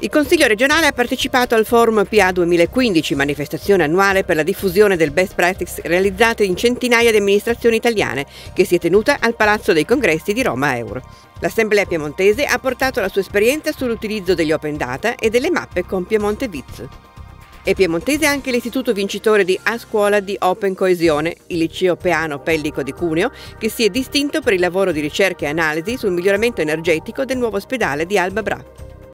Il Consiglio regionale ha partecipato al Forum PA 2015, manifestazione annuale per la diffusione del best practice realizzate in centinaia di amministrazioni italiane, che si è tenuta al Palazzo dei Congressi di Roma Euro. L'Assemblea piemontese ha portato la sua esperienza sull'utilizzo degli open data e delle mappe con Piemonte Viz. È piemontese anche l'istituto vincitore di A Scuola di Open Coesione, il liceo Peano Pellico di Cuneo, che si è distinto per il lavoro di ricerca e analisi sul miglioramento energetico del nuovo ospedale di Alba Bra.